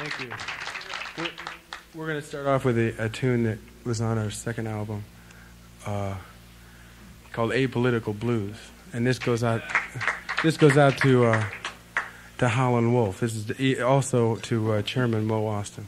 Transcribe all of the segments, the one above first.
Thank you. We're, we're going to start off with a, a, tune that was on our second album uh, called "Apolitical Blues," and this goes out. This goes out to uh, to Howlin' Wolf. This is also to uh, Chairman Mo Ostin.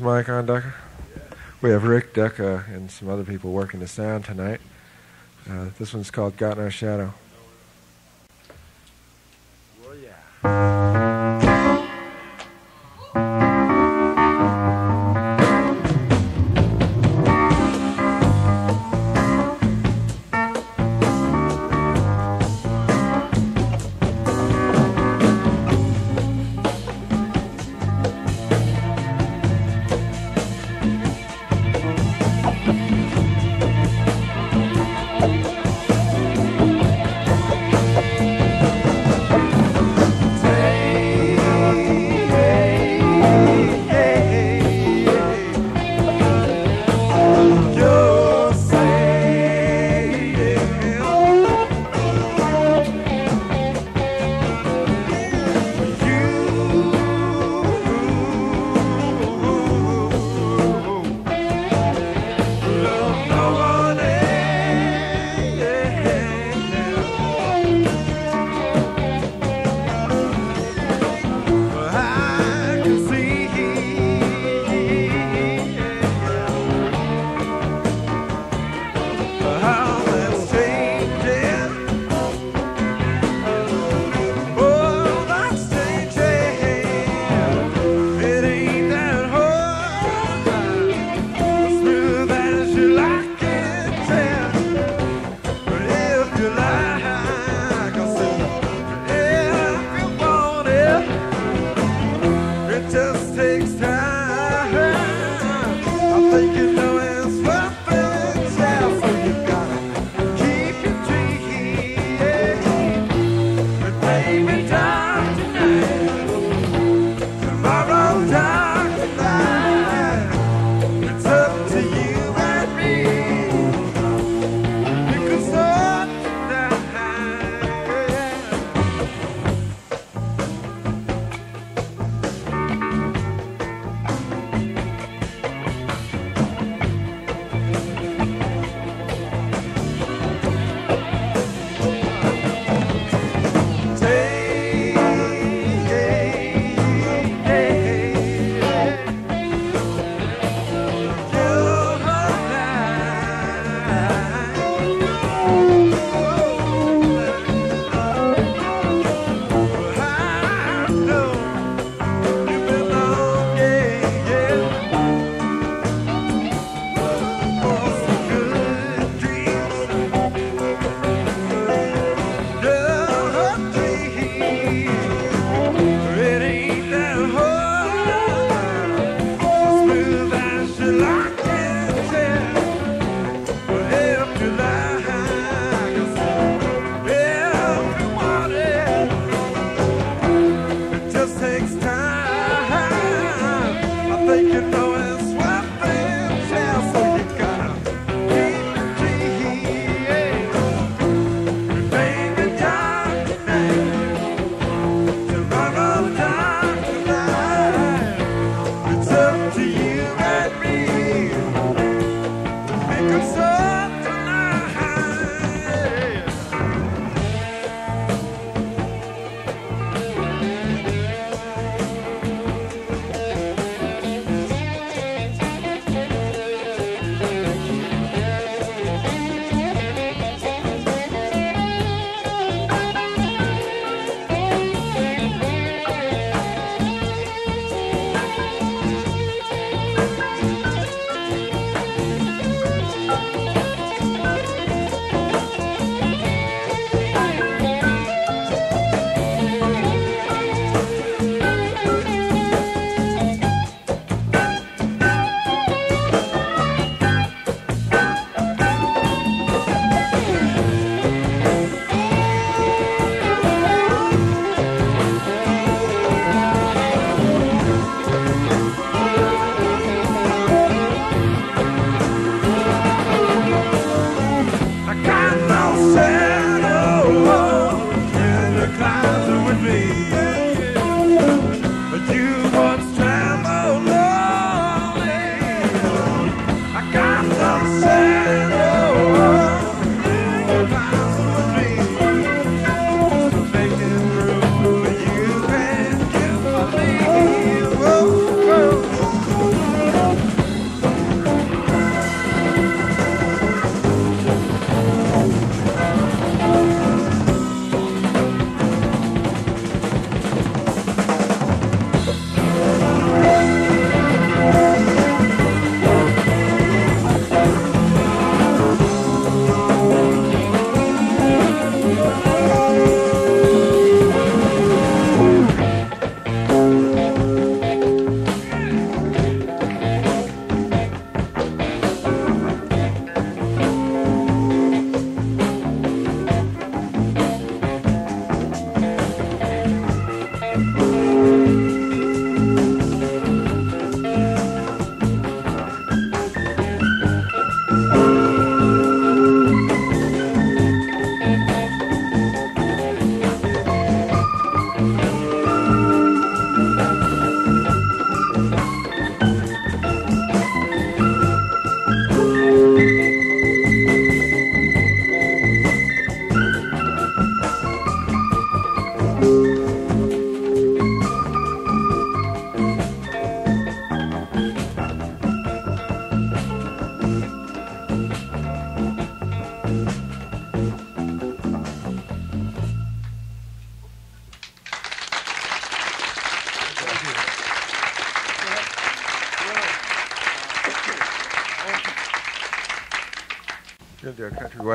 mic Mike on Decker. We have Rick Decker and some other people working the sound tonight. Uh, this one's called Got No Shadow.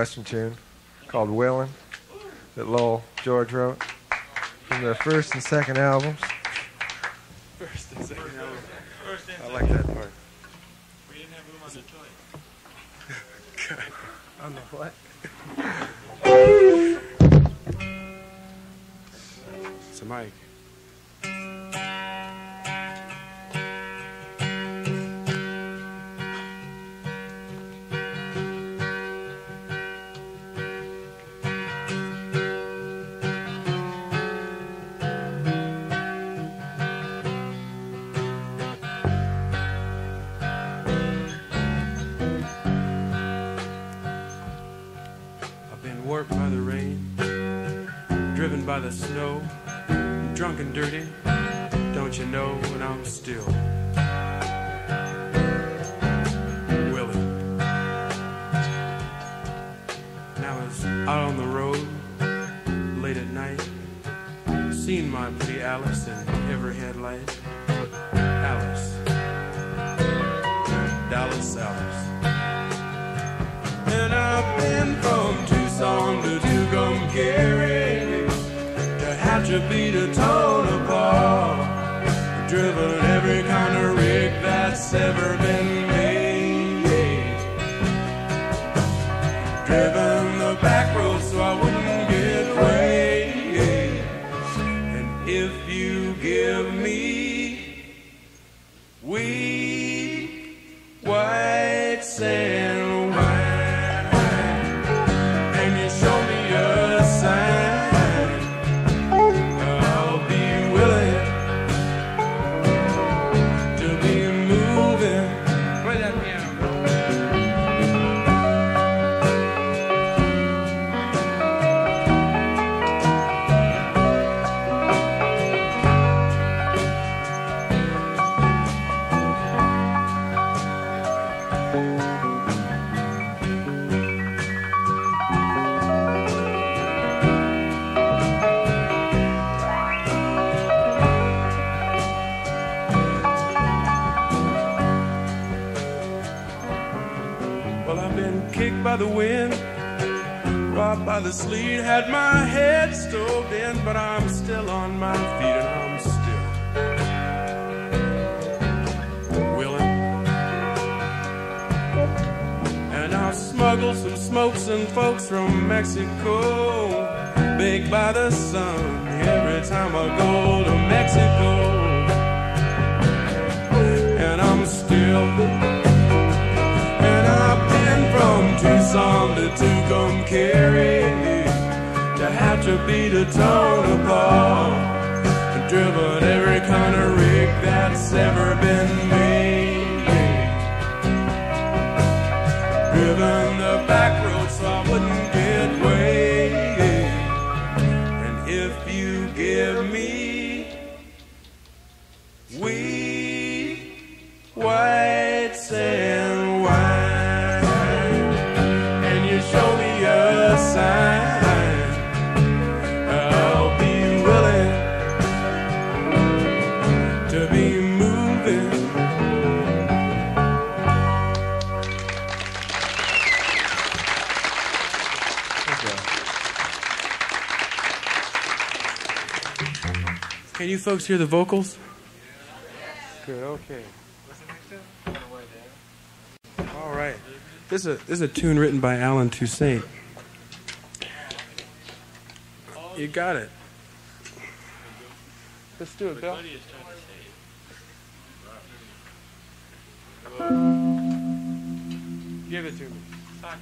Do a country western tune called Willin' that Lowell George wrote from the first and second albums. First and second album. I like that part. We didn't have room on the toy. On the what? It's a mic. The snow, drunk and dirty. Don't you know when I'm still kicked by the wind, robbed by the sleet, had my head stove in, but I'm still on my feet some smokes and folks from Mexico, baked by the sun every time I go to Mexico. And I'm still and I've been from Tucson to Tucumcari to Tehachapi to Tonopah, driven every kind of rig that's ever been made, driven folks hear the vocals? Good, okay. All right. This is a, this is a tune written by Allen Toussaint. You got it. Let's do it, Bill. Buddy is trying to say Give it to me. it. Sock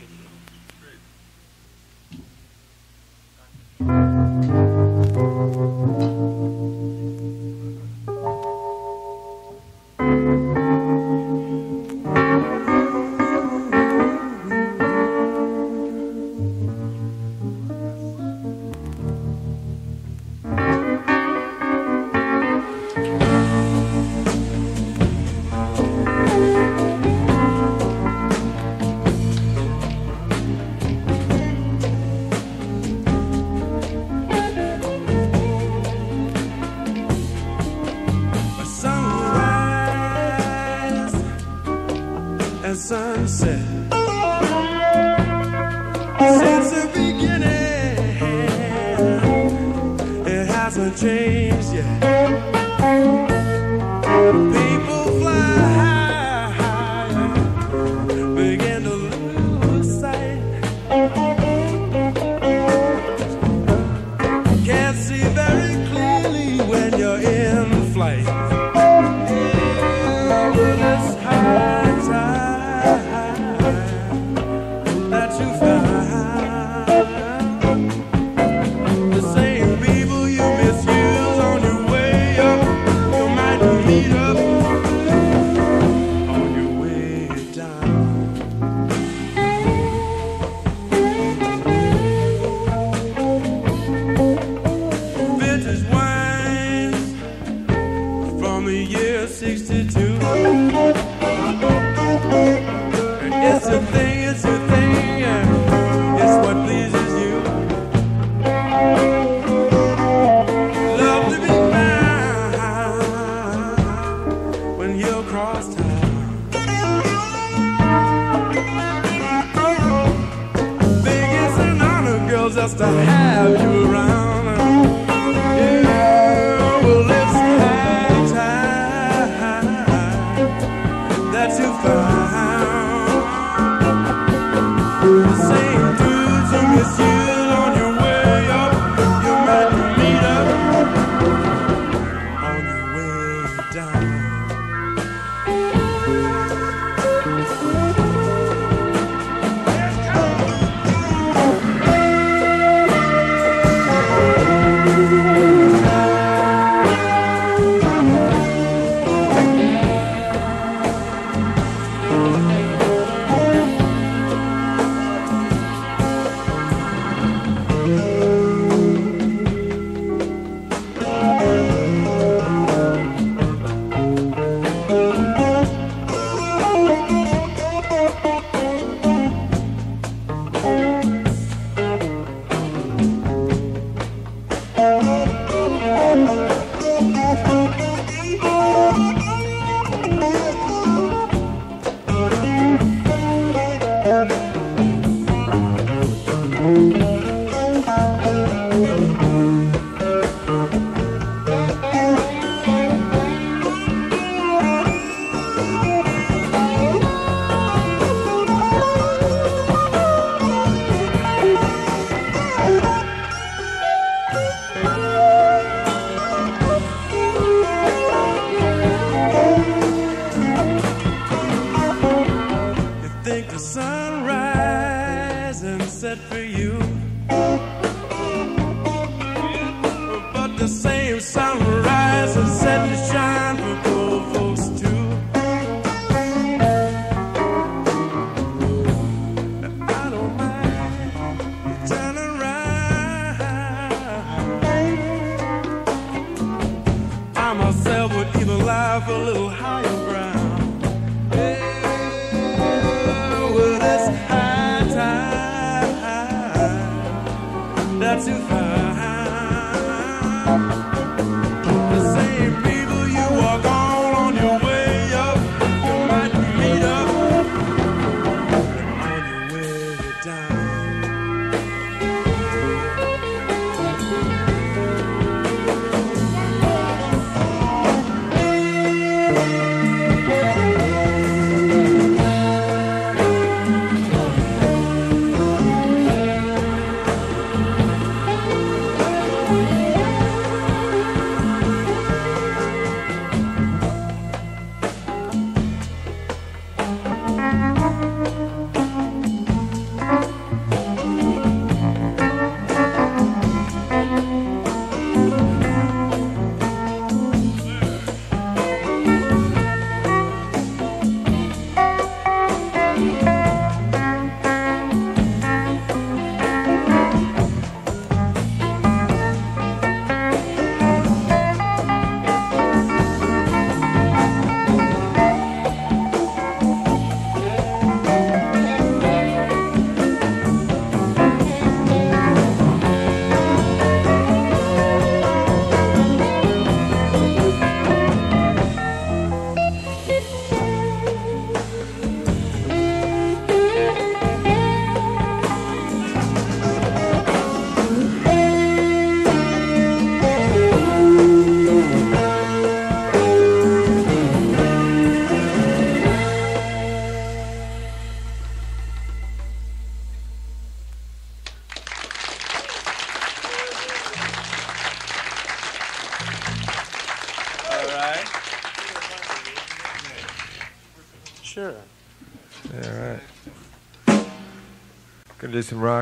the sun rise and set for you.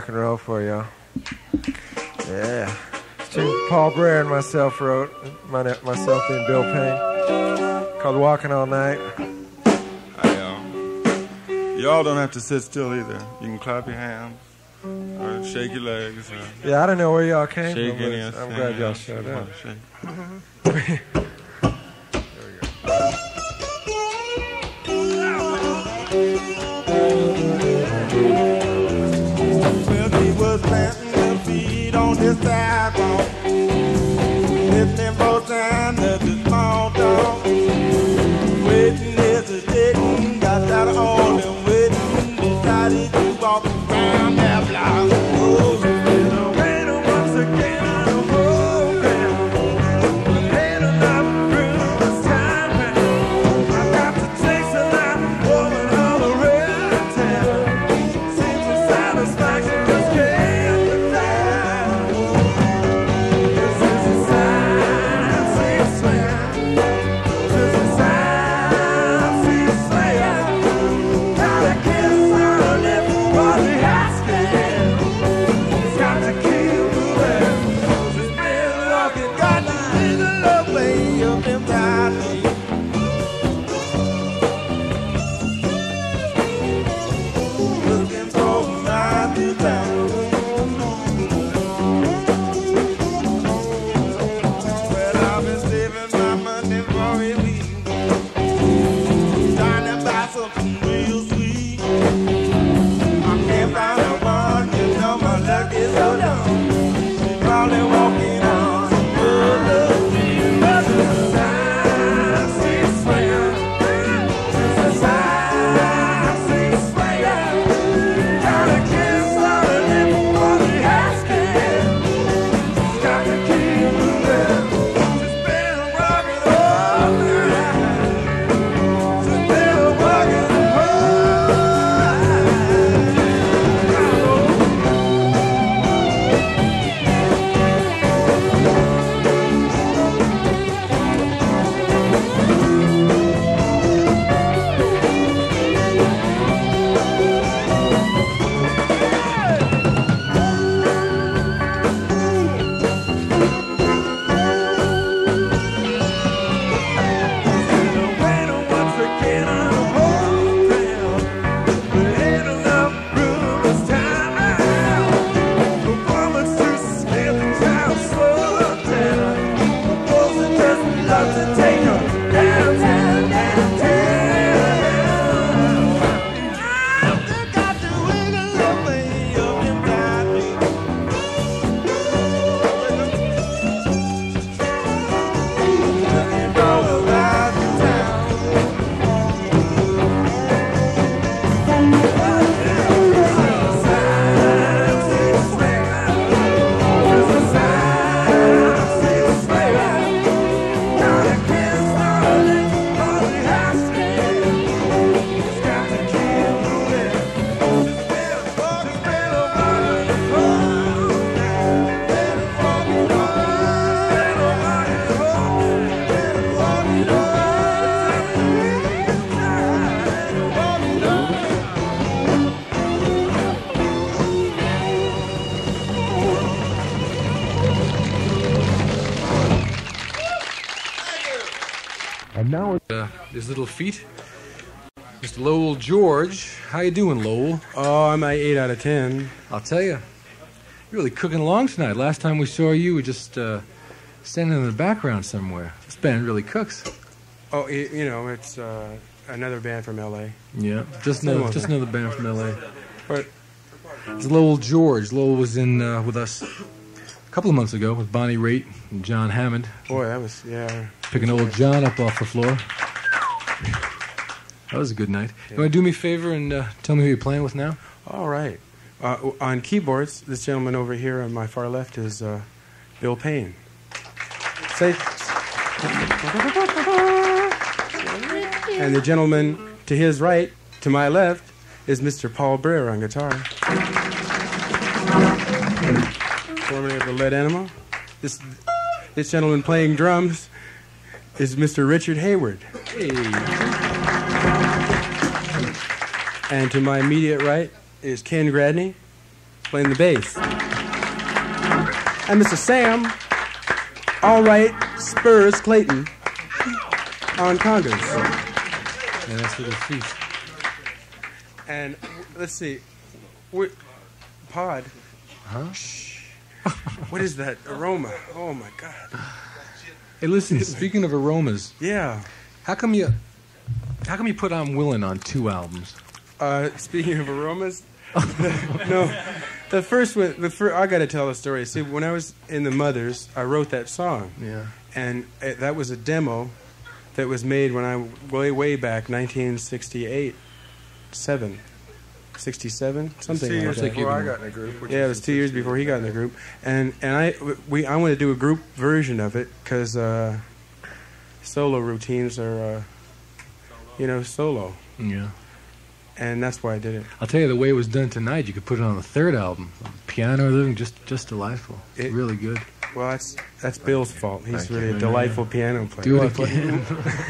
Rock and roll for y'all. Yeah. It's tune Paul Barrere and myself wrote. My, myself and Bill Payne. Called Walking All Night. Hi, y'all. Y'all don't have to sit still either. You can clap your hands or shake your legs. Yeah, I don't know where y'all came shake from, but I'm glad y'all showed up. feet how you doing, Lowell? Oh, I'm at eight out of ten. I'll tell you, you're really cooking along tonight. Last time we saw you, we were just uh, standing in the background somewhere. This band really cooks. Oh, y- you know, it's uh, another band from L.A. Yeah, just another, just another band from L.A. But It's Lowell George. Lowell was in uh, with us a couple of months ago with Bonnie Raitt and John Hammond, boy, that was yeah. picking old John up off the floor. That was a good night. You want to do me a favor and uh, tell me who you're playing with now? All right. Uh, on keyboards, this gentleman over here on my far left is uh, Bill Payne. Say. And the gentleman to his right, to my left, is Mr. Paul Barrere on guitar. Formerly of the Lead Animal. This, this gentleman playing drums is Mr. Richard Hayward. Hey. And to my immediate right is Ken Gradney playing the bass. And Mr. Sam, all right, Spurs Clayton on congas. And that's Little Feat. And let's see, we Pod. Huh? Shh. what is that aroma? Oh my God. Hey, listen. Speaking of aromas, Yeah. how come you, how come you put on Willin' on two albums? Uh, speaking of aromas, no, the first one. The first, I got to tell a story. See, when I was in the Mothers, I wrote that song, Yeah. and uh that was a demo that was made when I way way back 1968, seven, 67, something Two like years that. before I got in the group. Yeah, it was was two years before he got in the group, and and I we I want to do a group version of it because uh, solo routines are, uh, you know, solo, Yeah. And that's why I did it. I'll tell you the way it was done tonight. You could put it on the third album. Piano, everything, just just delightful. It- really good. Well, that's that's Bill's fault. He's Thank you. really a delightful piano player. Do it again.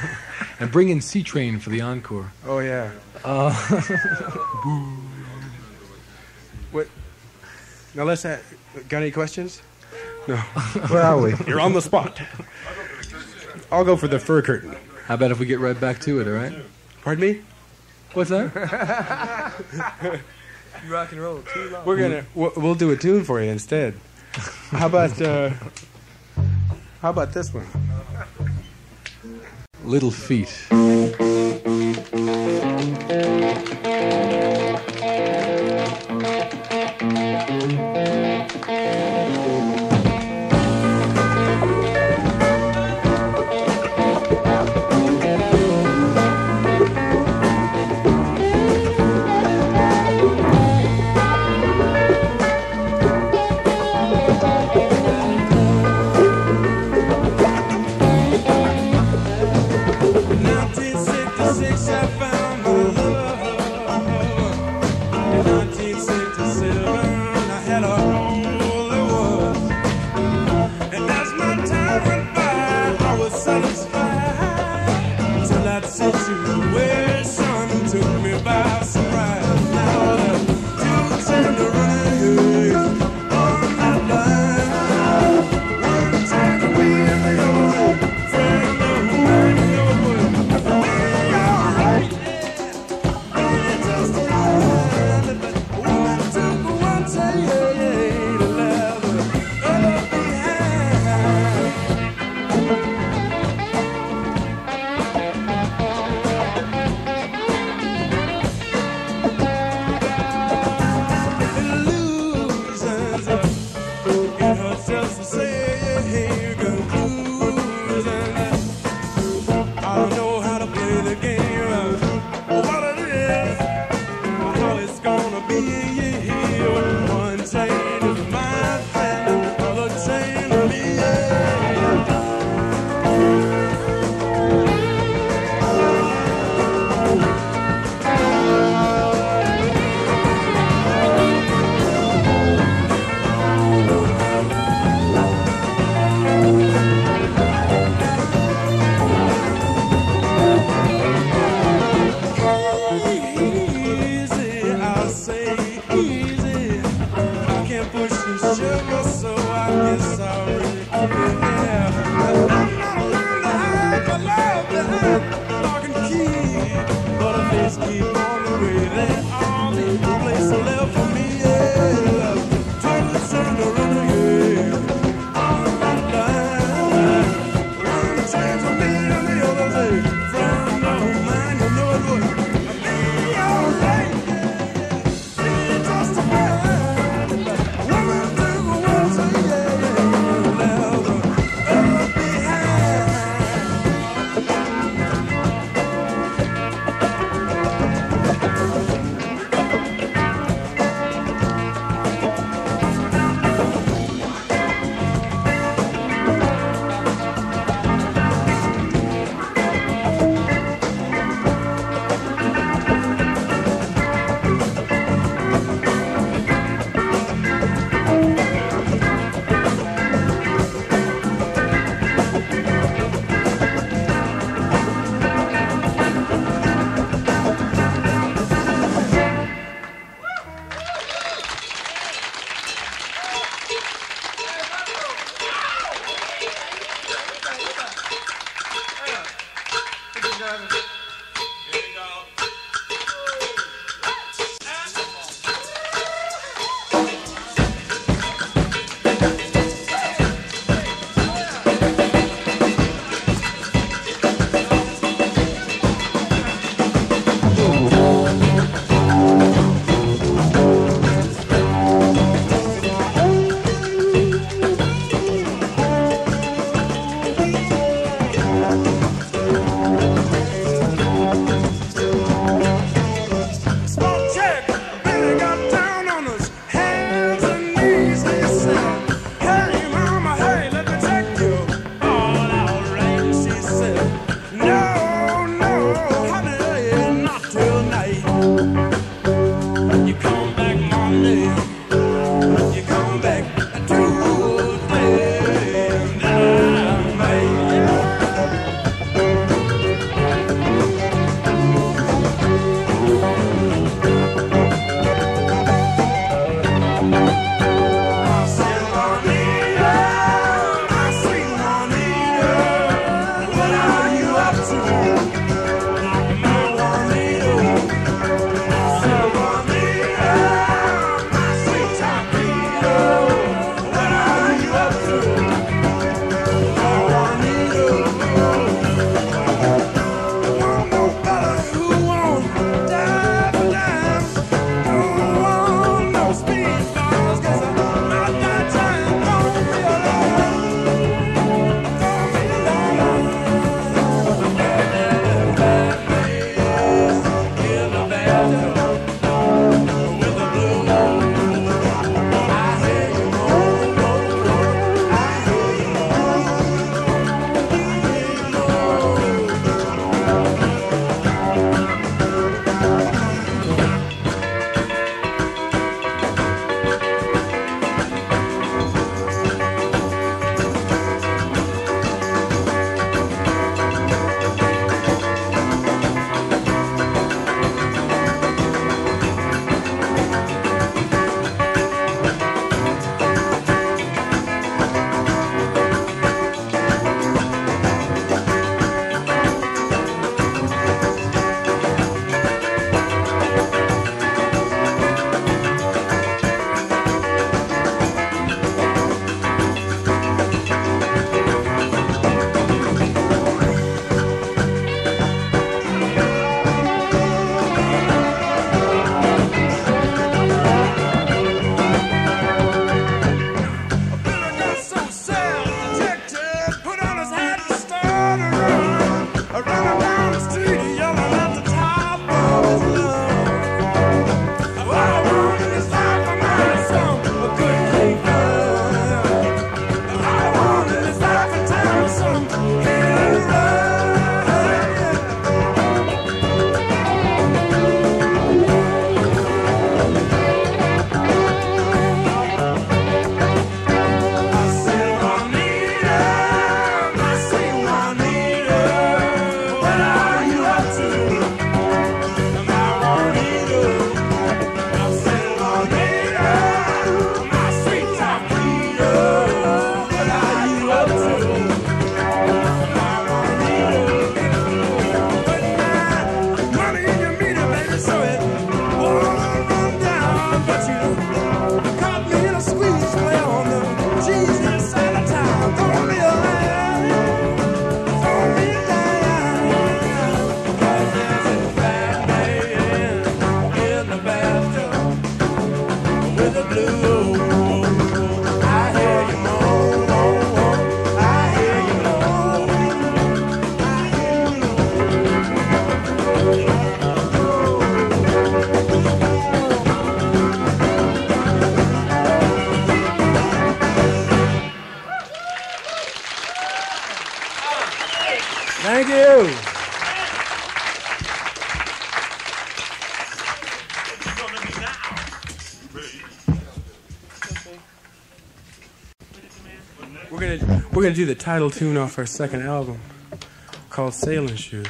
and bring in C Train for the encore. Oh yeah. Uh, What? Now let's. Have, got any questions? No. Where are we? You're on the spot. I'll go for the fur curtain. how about if we get right back to it? All right. Pardon me? What's that? Rock and roll too long. We're gonna. We'll, we'll do a tune for you instead. How about? Uh, how about this one? Little Feat. 그대 we're gonna we're gonna do the title tune off our second album called Sailing Shoes.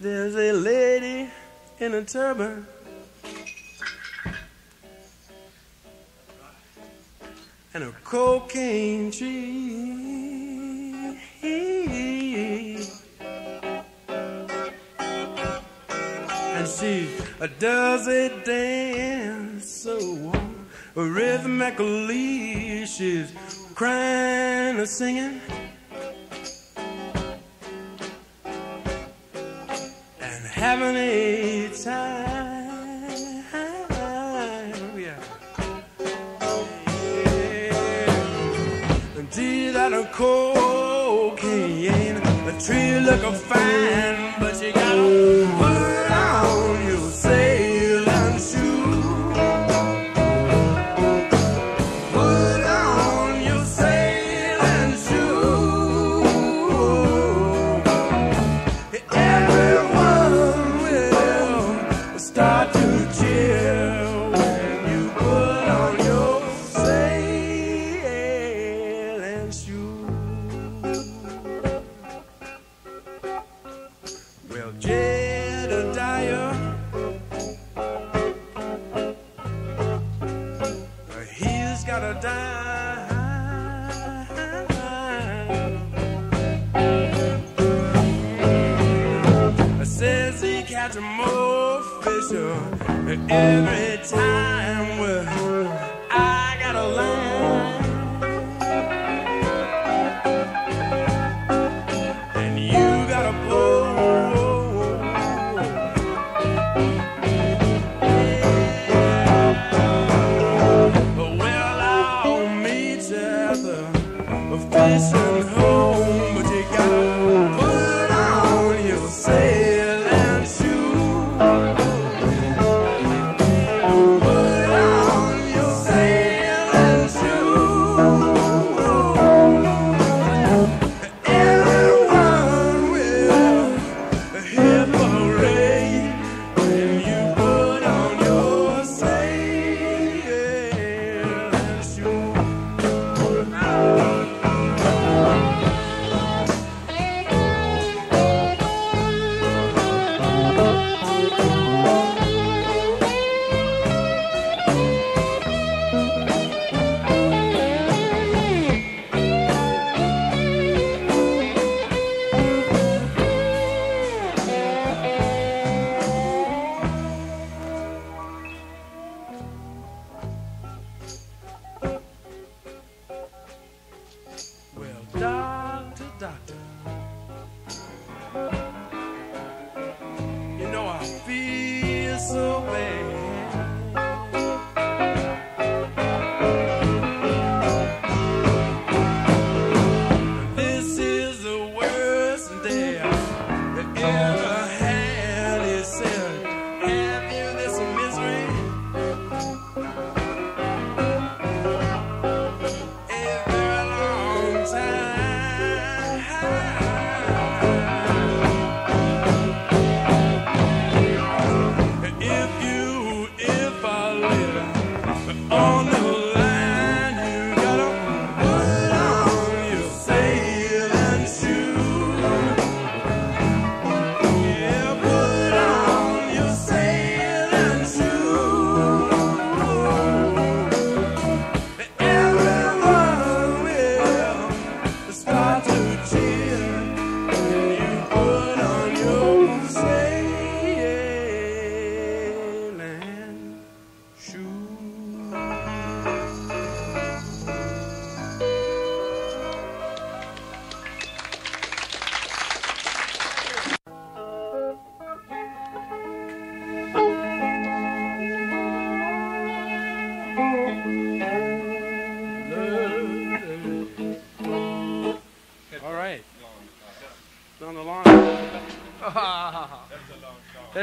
There's a lady in a turban. And a cocaine tree. does it dance so warm? Rhythmically, she's crying or singing. And having a time. Oh yeah. yeah. Did that a cocaine? The tree looking fine.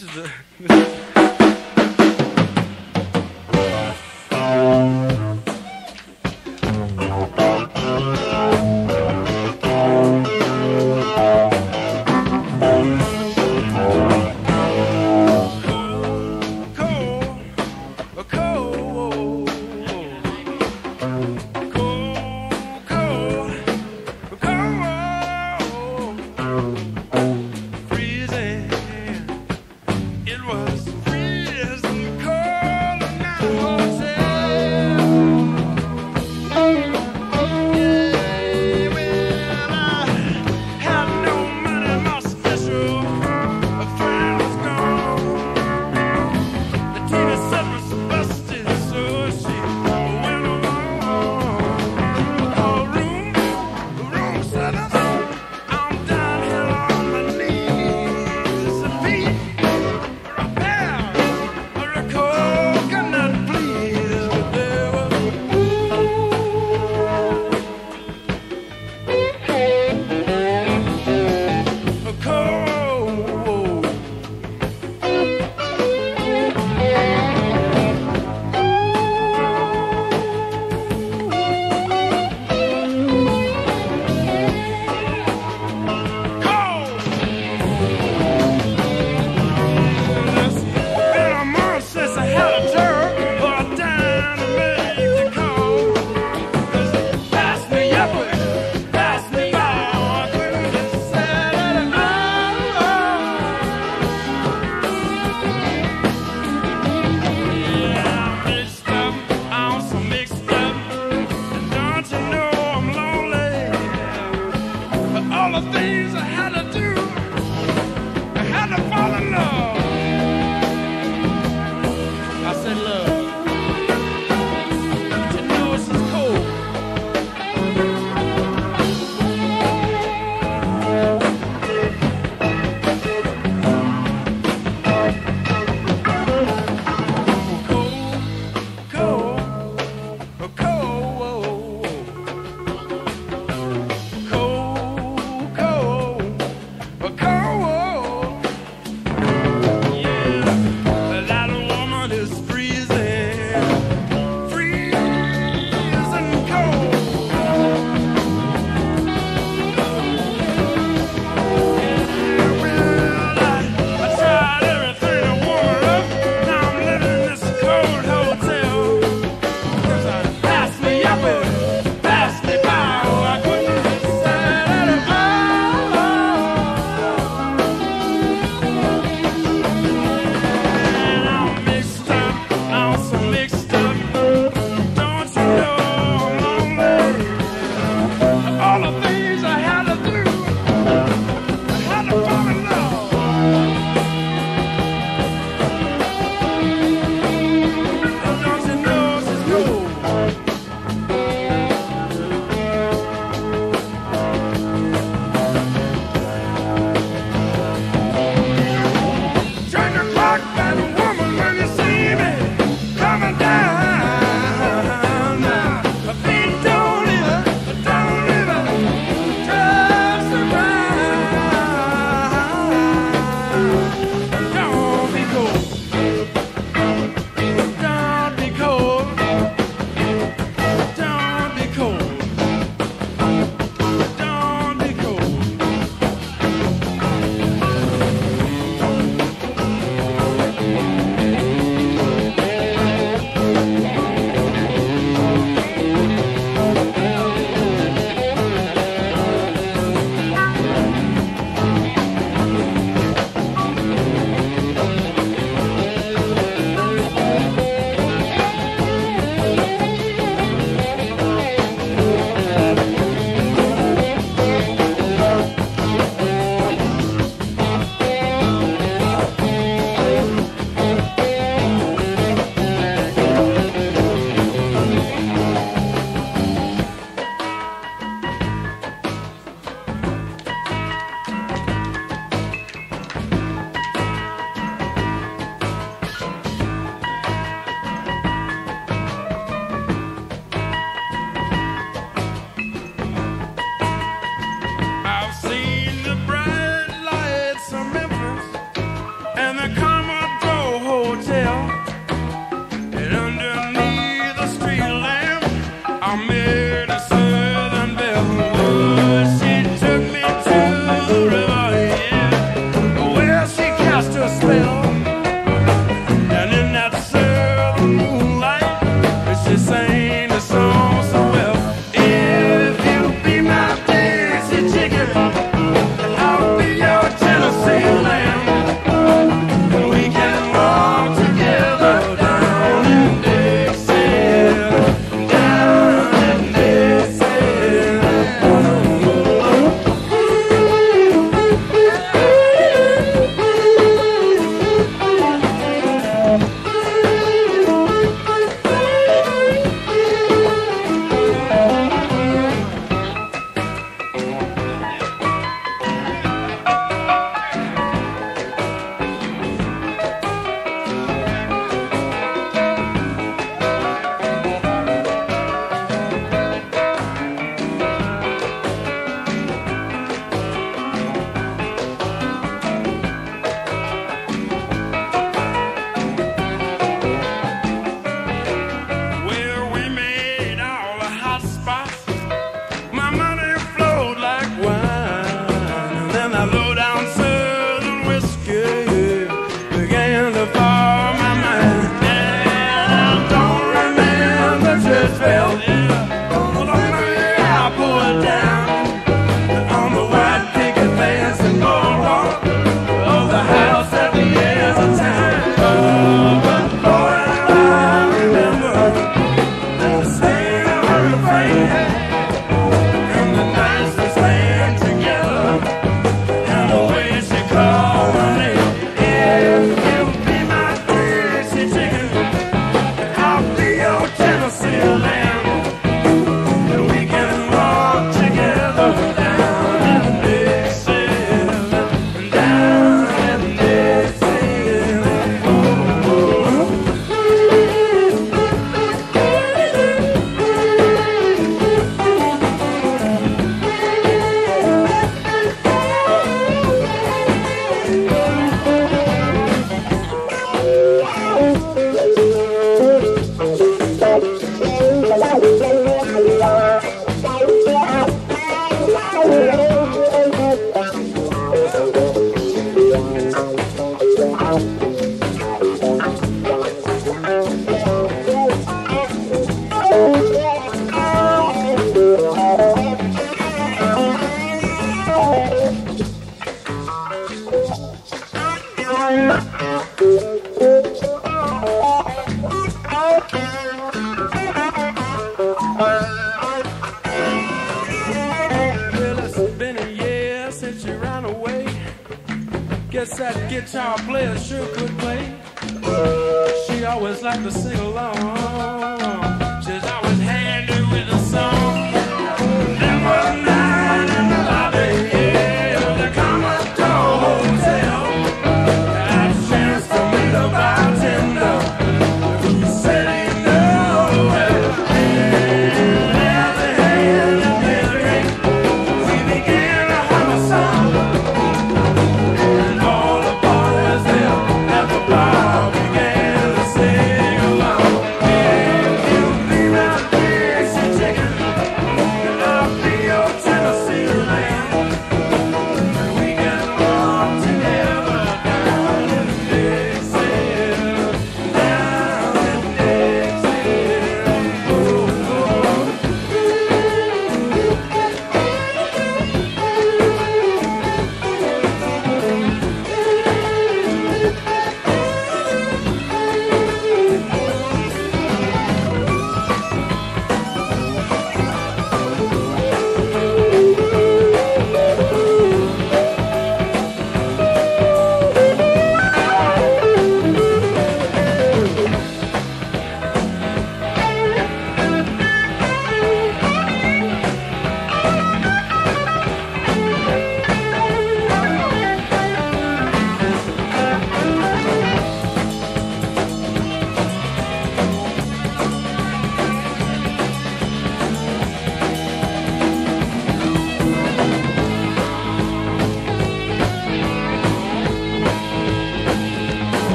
this is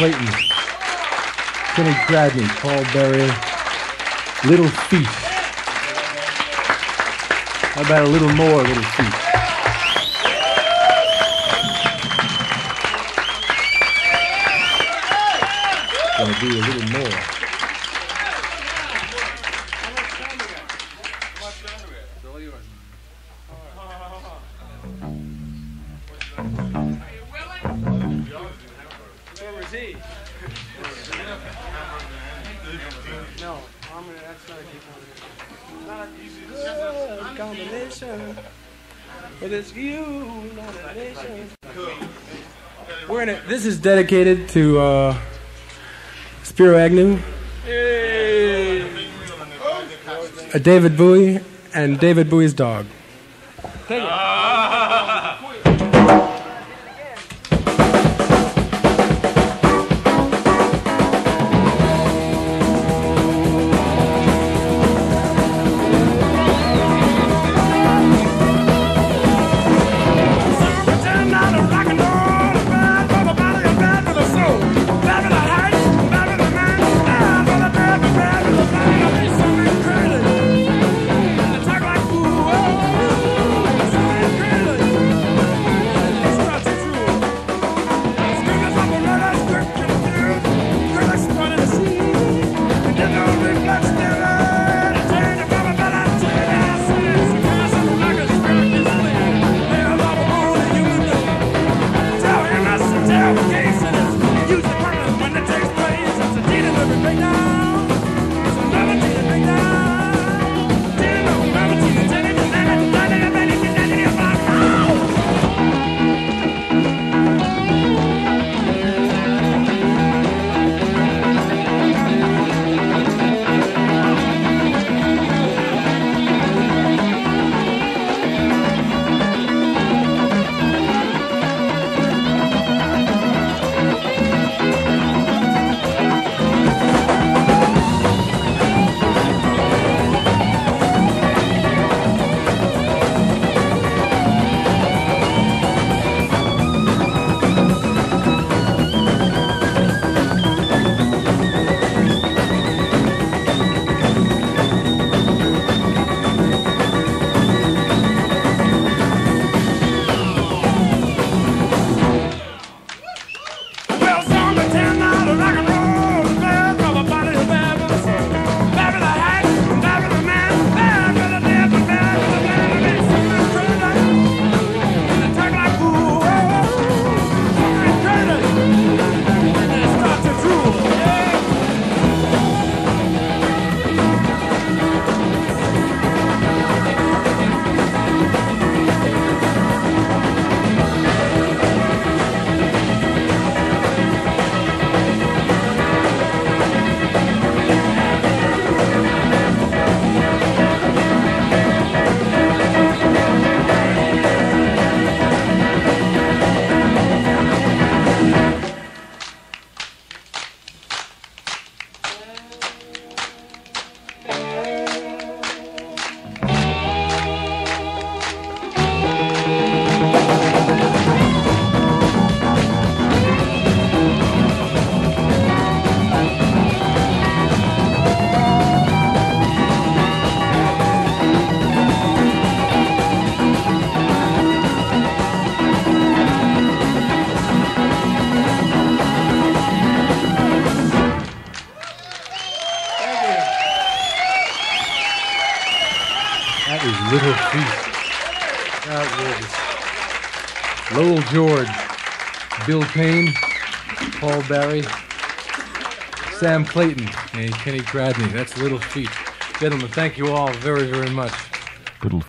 Clayton, Kenny Gradney, Paul Barrere, Little Feat. How about a little more Little Feat? No, I'm gonna, that's not a good combination. But it's you, not a nation. We're in it. This is dedicated to uh, Spiro Agnew, uh, David Bowie, and David Bowie's dog. Take it. George, Bill Payne, Paul Barrere, Sam Clayton, and Kenny Gradney. That's Little Feat. Gentlemen, thank you all very, very much. Little